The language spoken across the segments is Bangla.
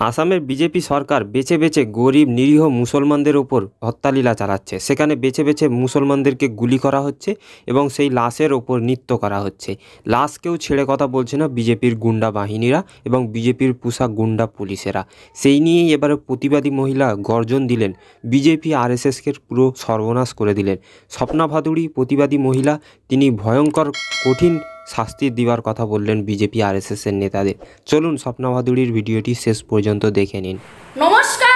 আসামের বিজেপি সরকার বেছে বেছে গরিব, নিরীহ মুসলমানদের ওপর হত্যালীলা চালাচ্ছে। সেখানে বেছে বেছে মুসলমানদেরকে গুলি করা হচ্ছে এবং সেই লাশের ওপর নৃত্য করা হচ্ছে। লাশকেও ছেড়ে কথা বলছে না, বিজেপির গুন্ডা বাহিনীরা এবং বিজেপির পোশাক গুন্ডা পুলিশেরা। সেই নিয়েই এবারে প্রতিবাদী মহিলা গর্জন দিলেন। বিজেপি আরএসএসকে পুরো সর্বনাশ করে দিলেন। স্বপ্না ভাদুড়ি প্রতিবাদী মহিলা, তিনি ভয়ঙ্কর, কঠিন শাস্তি দিবার কথা বললেন বিজেপি আরএসএসের নেতাদের। চলুন স্বপ্নাভাদুড়ির ভিডিওটি শেষ পর্যন্ত দেখে নিন। নমস্কার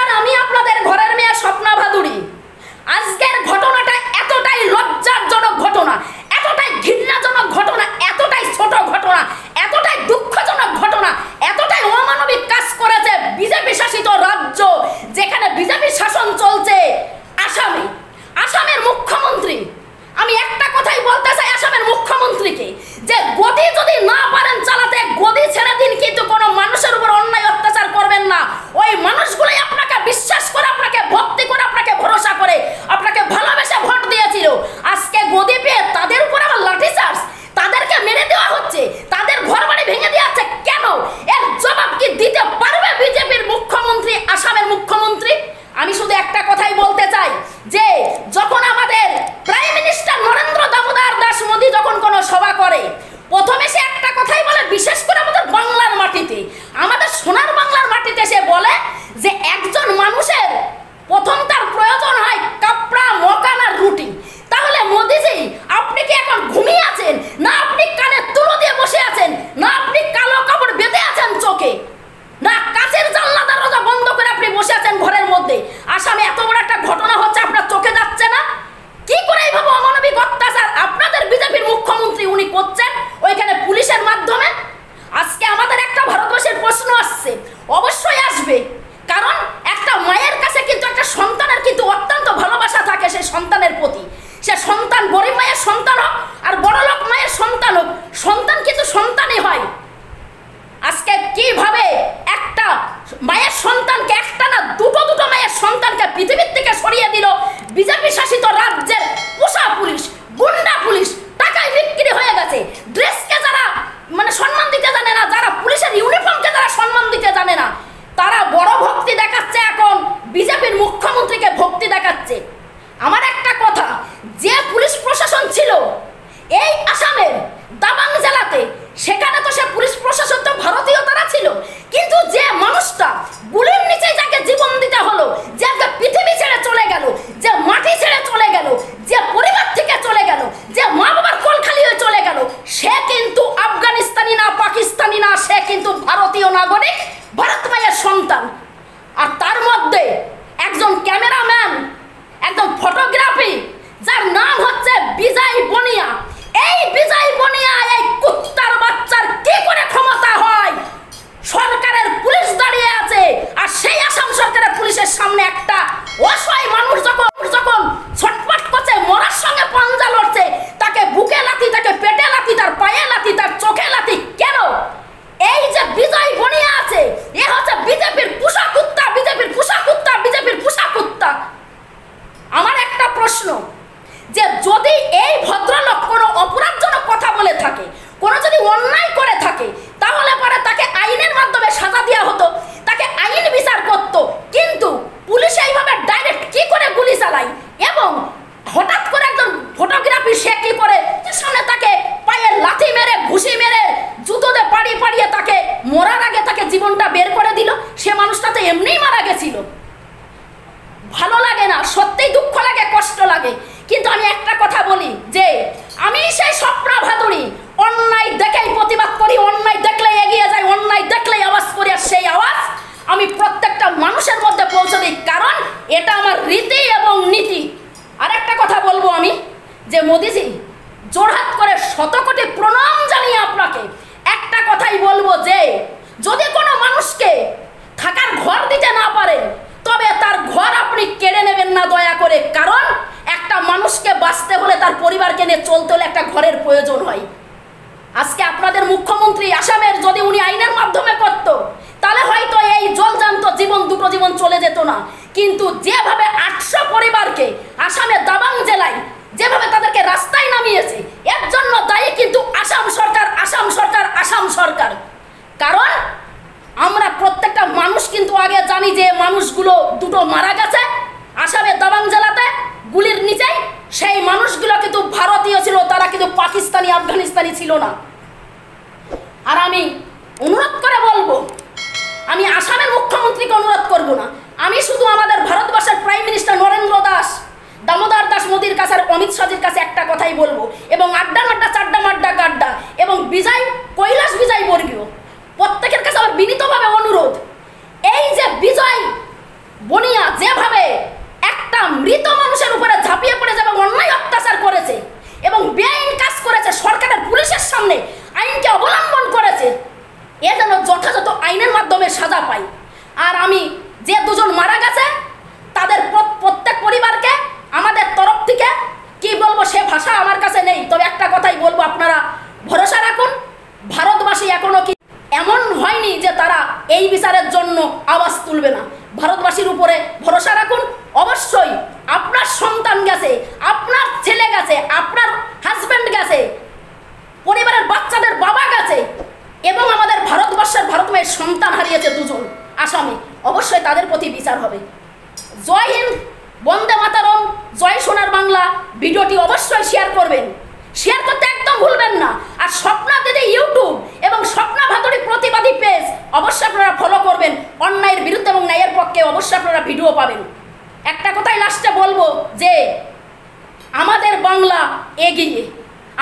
সে বলে যে একজন মানুষের প্রথম দেখাচ্ছে। আমার একটা কথা, যে পুলিশ প্রশাসন ছিল, এই আসামের দাবাং জেলাতে, সেখানে তো সে পুলিশ প্রশাসন তো ভারতীয় তারা ছিল। কিন্তু যে মানুষটা, গুলির নিচে যাকে জীবন সেই আওয়াজ আমি প্রত্যেকটা মানুষের মধ্যে পৌঁছে দিই কারণ এটা আমার রীতি এবং নীতি। আরেকটা কথা বলব আমি, যে মোদিজি জোরহাত করে শতকোটি প্রণাম জানিয়ে আপনাকে একটা কথাই বলব যে, যদি কোনো মানুষকে থাকার ঘর দিতে না পারেন, তবে তার ঘর আপনি কেড়ে নেবেন না দয়া করে। কারণ একটা মানুষকে বাঁচতে হলে তার পরিবারকে নিয়ে চলতে হলে একটা ঘরের প্রয়োজন হয়। আজকে আপনাদের মুখ্যমন্ত্রী আসামের, যদি উনি আইনে জীবন চলে যেত না। কিন্তু যেভাবে আটশো পরিবারকে আসামের দাবাং জেলায় যেভাবে তাদেরকে রাস্তায় নামিয়েছে, এর জন্য দায়ী কিন্তু আসাম সরকার আসাম সরকার আসাম সরকার। কারণ আমরা প্রত্যেকটা মানুষ কিন্তু আগে জানি যে মানুষগুলো দুটো মারা গেছে আসামের দাবাং জেলাতে, গুলির নিচেই। সেই মানুষগুলো কিন্তু ভারতীয় ছিল, তারা কিন্তু পাকিস্তানি, আফগানিস্তানি ছিল না। আর আমি অনুরোধ করে বলব আমি আসামের মুখ্যমন্ত্রীকে অনুরোধ করব না। আমি শুধু আমাদের ভারতবর্ষের প্রাইম মিনিস্টার নরেন্দ্র দাস, দামোদর দাস মোদির কাছে আর অমিত শাহজির কাছে একটা কথাই বলব। এবং আড্ডা মাড্ডা, চাড্ডা মাড্ডা, গাড্ডা এবং বিজয়, কৈলাস বিজয় বর্গীয় প্রত্যেকের কাছে আমার বিনীতভাবে অনুরোধ। এই যে বিজয় বনিয়া যেভাবে একটা মৃত মানুষের উপরে ঝাঁপিয়ে পড়ে যাবে অন্যায় অত্যাচার করেছে এবং বেআইন কাজ করেছে সরকারের পুলিশের সামনে আইনকে অবলম্বন করেছে এ যেন যথাযথ আইনের মাধ্যমে সাজা পায় আর আমি যে দুজন মারা গেছে তাদের প্রত- প্রত্যেক পরিবারকে আমাদের তরফ থেকে কি বলব সে ভাষা আমার কাছে নেই তবে একটা কথাই বলব আপনারা ভরসা রাখুন ভারতবাসী এখনও কি এমন হয়নি যে তারা এই বিচারের জন্য আওয়াজ তুলবে না। ভারতবাসীর উপরে ভরসা রাখুন। অবশ্যই আপনার সন্তান গেছে, আপনার ছেলে গেছে, আপনার হাজব্যান্ড গেছে, পরিবারের বাচ্চাদের বাবা গেছে, এবং আমাদের ভারতবর্ষের ভারত মায়ের সন্তান হারিয়েছে দুজন আসামে। অবশ্যই তাদের প্রতি বিচার হবে। জয় হিন্দ, বন্দে মাতারম, জয় সোনার বাংলা। ভিডিওটি অবশ্যই শেয়ার করবেন। শেয়ার করতে একদম ভুলবেন না আর স্বপ্না দিদি ইউটিউব এবং স্বপ্না ভাতরি প্রতিবাদী পেজ অবশ্যই আপনারা ফলো করবেন অন্যায়ের বিরুদ্ধে এবং ন্যায়ের পক্ষে অবশ্যই আপনারা ভিডিও পাবেন। একটা কথাই লাস্টে বলব যে, আমাদের বাংলা এগিয়ে।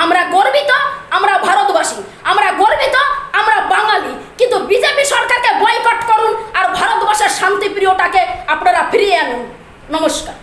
আমরা গর্বিত, আমরা ভারতবাসী। আমরা গর্বিত, আমরা বাঙালি। কিন্তু বিজেপি সরকারকে বয়কট করুন আর ভারতবর্ষের শান্তিপ্রিয়টাকে আপনারা ফিরিয়ে আনুন। নমস্কার।